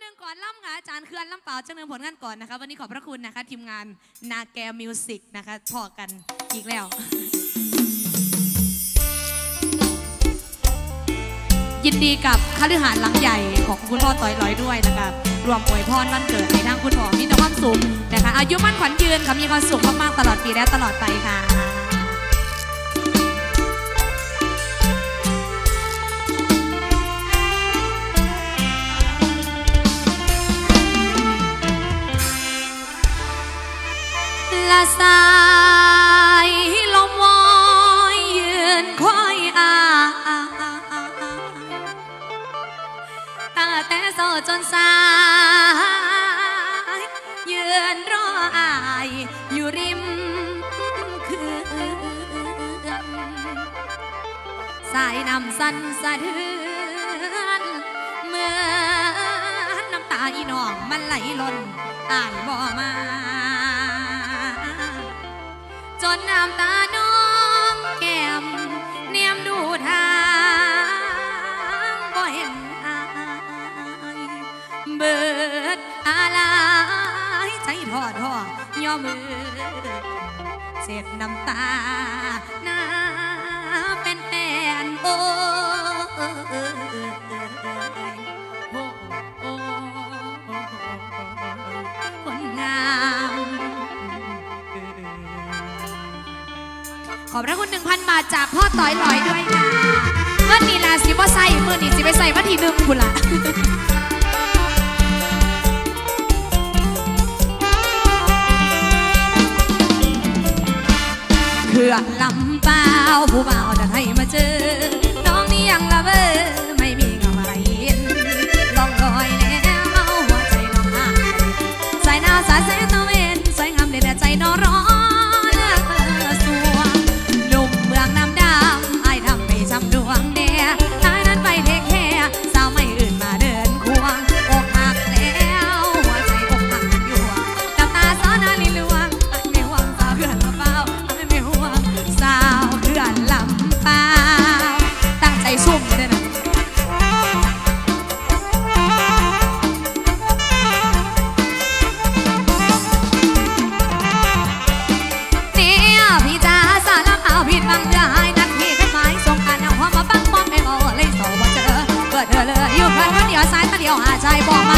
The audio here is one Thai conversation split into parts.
หนึ่งก่อนล่ำค่ะอาจารย์เคลื่อนล่ำเปล่าจังหนึ่งผลงานก่อนนะคะ วันนี้ขอบพระคุณนะคะ ทีมงานนาแกมิวสิกนะคะพอกันอีกแล้ว ยินดีกับคฤหาสน์หลังใหญ่ของคุณพ่อต่อยลอยด้วยนะคะรวมอวยพรวันเกิดให้ทั้งคุณพ่อมีแต่ความสุขนะคะอายุมั่นขวัญยืนค่ะมีความสุขมากๆตลอดปีและตลอดไปค่ะ สายลมวอยยืนคอยอาตั้งแต่โซจนสาย ยืนรออายอยู่ริมเขื่อนสายน้ำสันสะเทือนเมื่อนน้ำตาอีน้องมันไหลล้นอายบ่มา นน้ำตาน้องแก้มเนียมดูทางก็เห็นอายเบิดอะไรใจทอทอย่อมือเสร็จน้ำตาหน้าเป็นแฟนโอ บาทจากพ่อต่อยลอยด้วยค่ะเมื่อนี้ลาสิบ่ใส่เมื่อนี้สิไปใส่วันที่หนึ่งคุณล่ะเขื่อนลำเปล่าผู้บ่าวจะให้มาเจอ ยวสา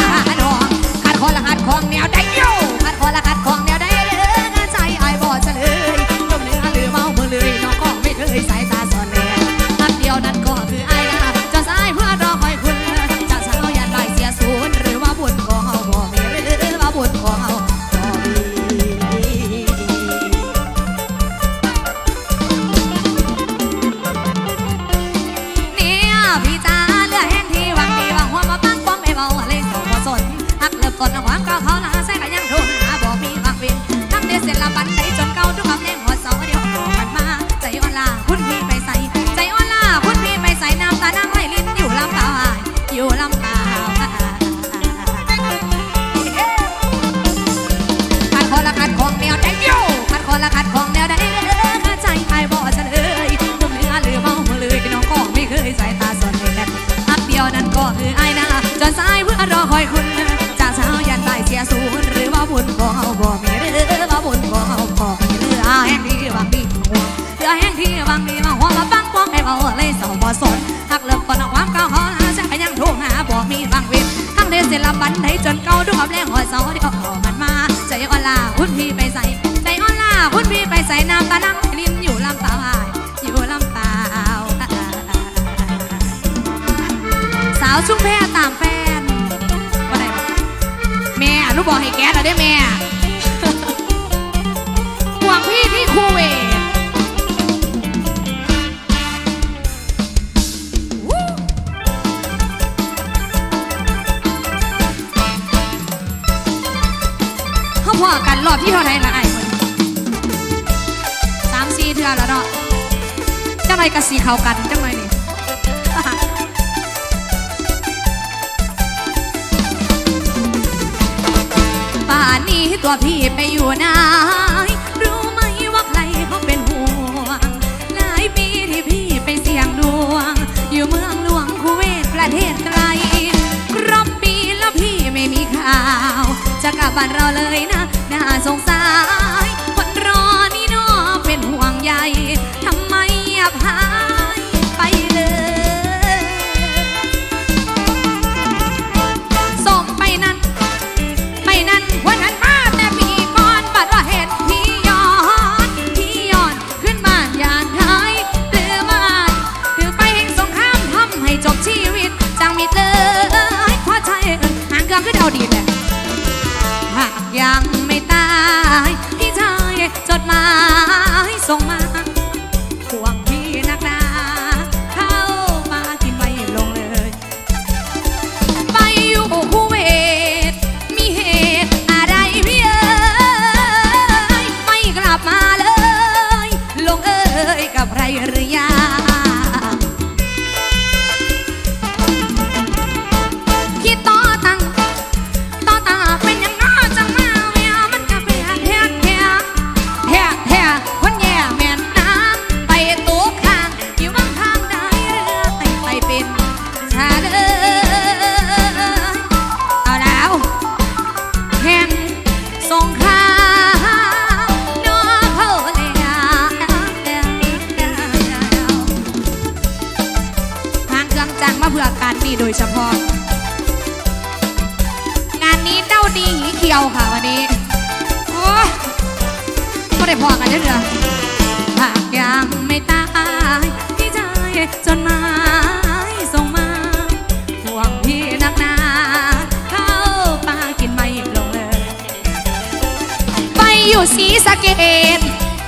คัดของแนวได้ข้าใจไอ้บ่เฉลยนุ่มเนื้อหรือเมาเลยน้องก็ไม่เคยใสายตาสอนเลยนะอักเดียวนั้นก็คือไอ้นะจนสายเพื่อรอคอยคุณ จากเช้ายันบ่ายเสียศูนย์หรือว่าบุญของเฮาบ่มีหรือว่าบุญของเฮาบ่มีเรือแห่งที่บางดีหัวเรือแห่งที่บางดีมาหัวมาปังป้องให้เบาเลยสองบ่สนหักเลิกก่อนความเก่าหอหาจะยังโทรหาบ่มีบางเวรทั้งเดชเสร็จละบันไดจนเก่าด้วยความแรงหัวเสาเดียว ไปใส่น้ำตานั่งลิ้นอยู่ลำตาอยู่ลำตาสาวชุ่มแพ้ตามแฟนว่าไหนวะแม่ลูกบอกให้แก๊สเอาได้แม่ห่วงพี่ที่คูเวตวู้เขาพอกันรอบที่เท่าไหร่ละไอ้ื่อแล้วเนาะจังไรกับสีเขากันจังไรนี่ป่านนี้ตัวพี่ไปอยู่ไหนรู้ไหมว่าใครเขาเป็นห่วงหลายปีที่พี่ไปเสี่ยงดวง อยู่เมืองหลวงคูเวตประเทศไกลครบปีแล้วพี่ไม่มีข่าว จะกลับบ้านเราเลยนะ น่าสงสาร หากยังไม่ตายที่เธอจดหมายส่งมา เกี่ยวค่ะวันนี้ โอ้ก็ได้พอกันเรื่อยหากยังไม่ตายที่ใจจนมาส่งมาห่วงพี่นักนาเข้าปากินไม่ลงเลย ไปอยู่สีสะเกด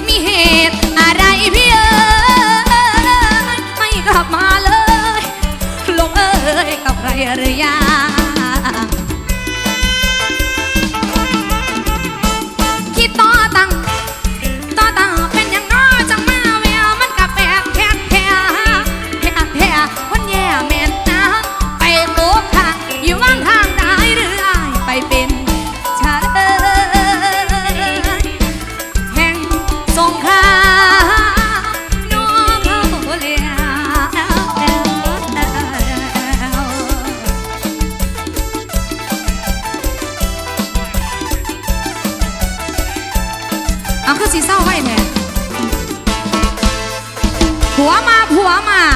มีเหตุอะไรพี่เอ๋ยไม่กลับมาเลย ลงเอ๋ยกับใครหรือยัง 玩嘛。